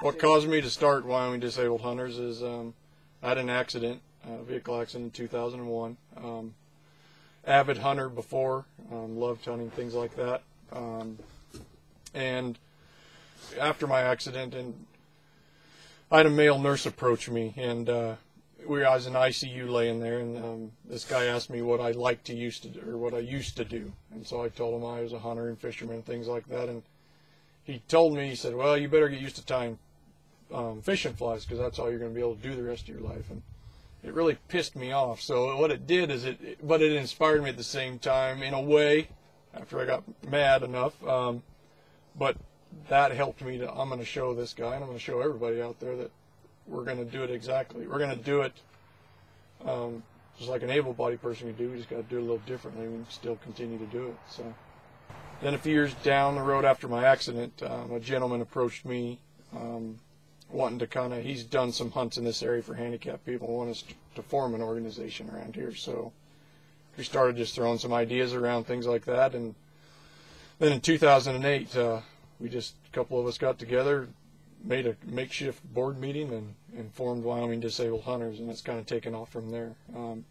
What caused me to start Wyoming Disabled Hunters is um, I had an accident, a vehicle accident in 2001. Um, avid hunter before, um, loved hunting things like that. Um, and after my accident, and I had a male nurse approach me, and uh, we I was in ICU laying there, and um, this guy asked me what I like to used to do, or what I used to do, and so I told him I was a hunter and fisherman and things like that, and he told me he said, "Well, you better get used to tying um, fishing flies because that's all you're going to be able to do the rest of your life." And it really pissed me off. So what it did is it, but it inspired me at the same time in a way. After I got mad enough, um, but that helped me to. I'm going to show this guy, and I'm going to show everybody out there that we're going to do it exactly. We're going to do it um, just like an able-bodied person can do. We just got to do it a little differently and still continue to do it. So. Then a few years down the road after my accident, um, a gentleman approached me um, wanting to kind of, he's done some hunts in this area for handicapped people, want us to form an organization around here. So we started just throwing some ideas around things like that. And then in 2008, uh, we just, a couple of us got together, made a makeshift board meeting and, and formed Wyoming Disabled Hunters, and it's kind of taken off from there. Um,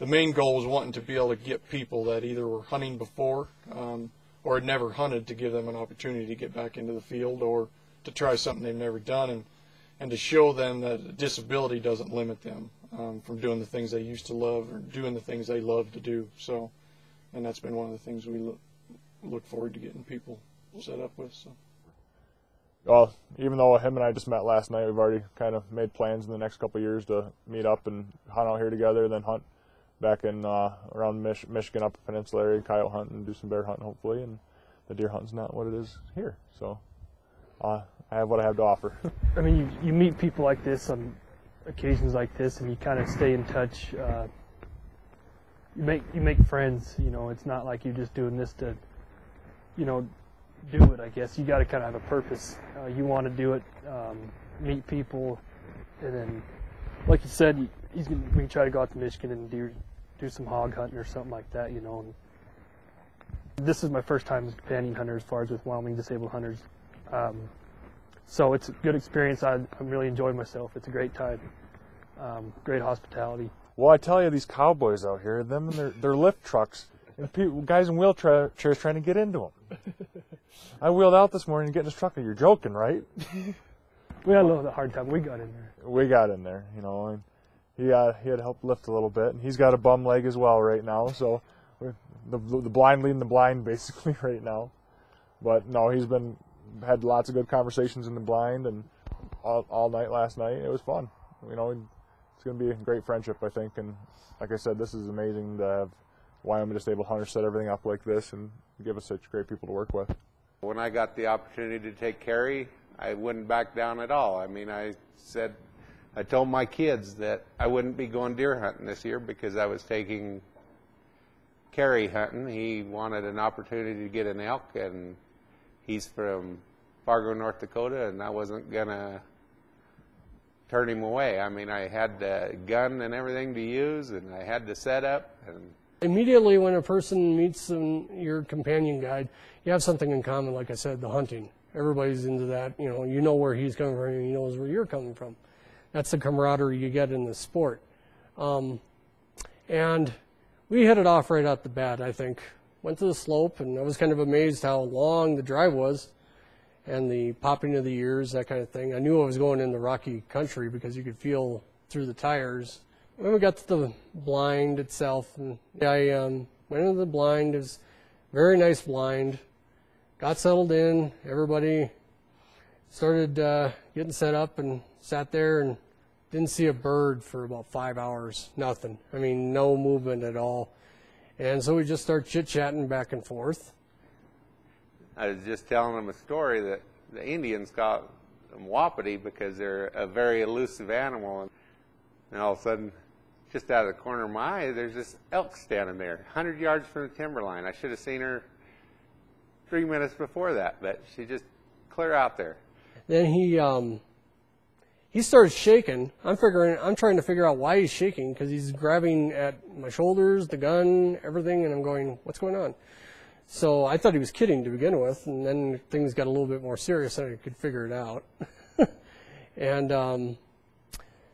the main goal was wanting to be able to get people that either were hunting before um, or had never hunted to give them an opportunity to get back into the field or to try something they've never done and, and to show them that disability doesn't limit them um, from doing the things they used to love or doing the things they love to do. So, and that's been one of the things we look, look forward to getting people set up with. So. Well, even though him and I just met last night, we've already kind of made plans in the next couple years to meet up and hunt out here together, then hunt back in uh, around Mich- Michigan, Upper Peninsula area, coyote hunting, do some bear hunting hopefully. And the deer hunting's not what it is here, so uh, I have what I have to offer. I mean, you, you meet people like this on occasions like this, and you kind of stay in touch. Uh, you make you make friends. You know, it's not like you're just doing this to, you know, do it. I guess you got to kind of have a purpose. Uh, you want to do it, um, meet people, and then, like you said, he's gonna, we try to go out to Michigan and do do some hog hunting or something like that. You know. And this is my first time as a companion hunter, as far as with Wyoming Disabled Hunters. Um, so it's a good experience. I, I'm really enjoying myself. It's a great time. Um, great hospitality. well, I tell you, these cowboys out here, them and their, their lift trucks, and people, guys in wheelchairs trying to get into them. I wheeled out this morning to get in this truck. You're joking, right? We had a little hard time. We got in there. we got in there, you know, and he he had helped lift a little bit, and he's got a bum leg as well right now. So the the blind leading the blind basically right now. But no, he's been had lots of good conversations in the blind and all, all night last night. It was fun, you know. It's going to be a great friendship, I think. And like I said, this is amazing to have Wyoming Disabled Hunters set everything up like this and give us such great people to work with. When I got the opportunity to take Carrie, I wouldn't back down at all. I mean, I said, I told my kids that I wouldn't be going deer hunting this year because I was taking Carrie hunting. He wanted an opportunity to get an elk, and he's from Fargo, North Dakota, and I wasn't gonna turn him away. I mean, I had the gun and everything to use, and I had the setup, and Immediately when a person meets um, your companion guide, you have something in common, like I said, the hunting. Everybody's into that. You know, you know where he's coming from, and he knows where you're coming from. That's the camaraderie you get in the sport. Um, and we hit it off right out the bat, I think. Went to the slope, and I was kind of amazed how long the drive was and the popping of the ears, that kind of thing. I knew I was going in the rocky country because you could feel through the tires. When we got to the blind itself, and I um, went into the blind. It was very nice blind. Got settled in. Everybody started uh, getting set up and sat there and didn't see a bird for about five hours. Nothing. I mean, no movement at all. And so we just start chit chatting back and forth. I was just telling them a story that the Indians call them wapiti because they're a very elusive animal. And all of a sudden, just out of the corner of my eye, there's this elk standing there, 100 yards from the timberline. I should have seen her three minutes before that, but she just clear out there. Then he um, he started shaking. I'm figuring I'm trying to figure out why he's shaking because he's grabbing at my shoulders, the gun, everything, and I'm going, what's going on? So I thought he was kidding to begin with, and then things got a little bit more serious, and I could figure it out. and um,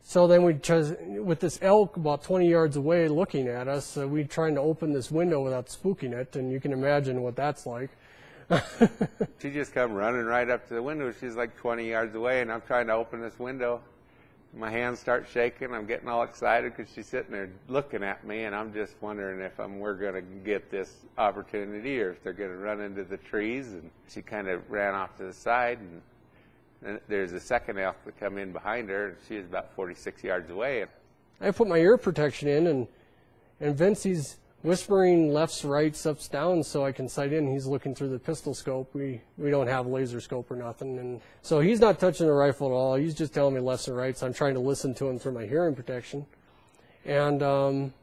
so then we chose, with this elk about 20 yards away looking at us, uh, we trying to open this window without spooking it, and you can imagine what that's like. She just come running right up to the window. She's like 20 yards away, and I'm trying to open this window. My hands start shaking. I'm getting all excited because she's sitting there looking at me, and I'm just wondering if I'm, we're going to get this opportunity or if they're going to run into the trees. And she kind of ran off to the side, and then there's a second elk that come in behind her, and she was about 46 yards away. And I put my ear protection in, and and Vince he's whispering lefts, rights, ups, downs, so I can sight in. He's looking through the pistol scope. We we don't have laser scope or nothing, and so he's not touching the rifle at all. He's just telling me lefts and rights. I'm trying to listen to him through my hearing protection, and um,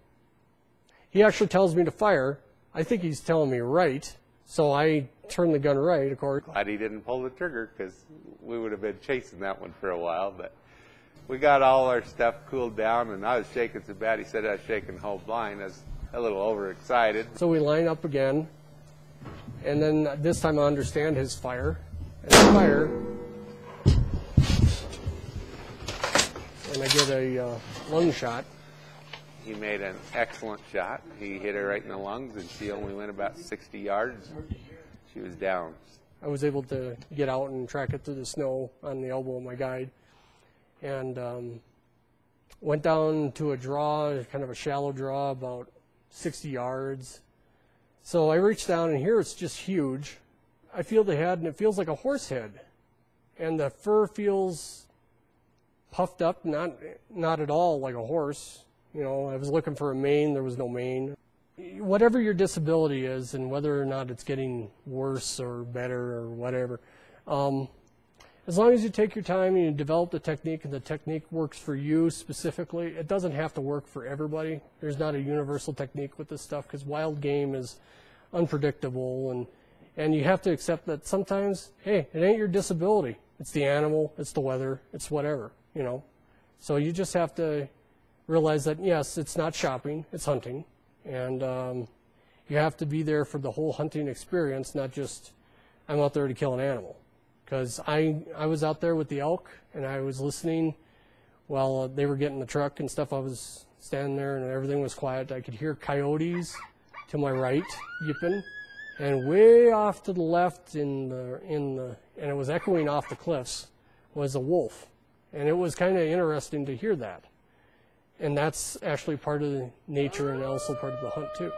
he actually tells me to fire. I think he's telling me right, so I turn the gun right, of course. glad he didn't pull the trigger because we would have been chasing that one for a while. But we got all our stuff cooled down, and I was shaking so bad. He said I was shaking the whole blind. I was a little overexcited. So we line up again, and then this time I understand his fire. And I fire, and I get a uh, lung shot. He made an excellent shot. He hit her right in the lungs, and she only went about 60 yards. She was down. I was able to get out and track it through the snow on the elbow of my guide, and um, went down to a draw, kind of a shallow draw, about 60 yards. So I reach down, and here it's just huge. I feel the head, and it feels like a horse head, and the fur feels puffed up, not not at all like a horse. You know, I was looking for a mane, there was no mane. Whatever your disability is, and whether or not it's getting worse or better or whatever, um, as long as you take your time and you develop the technique and the technique works for you specifically, it doesn't have to work for everybody. There's not a universal technique with this stuff because wild game is unpredictable and and you have to accept that sometimes, hey, it ain't your disability. It's the animal, it's the weather, it's whatever, you know. So you just have to realize that yes, it's not shopping, it's hunting, and um, you have to be there for the whole hunting experience, not just I'm out there to kill an animal. Because I I was out there with the elk and I was listening while they were getting the truck and stuff. I was standing there and everything was quiet. I could hear coyotes to my right yipping, and way off to the left in the in the and it was echoing off the cliffs was a wolf, and it was kind of interesting to hear that. And that's actually part of the nature and also part of the hunt too.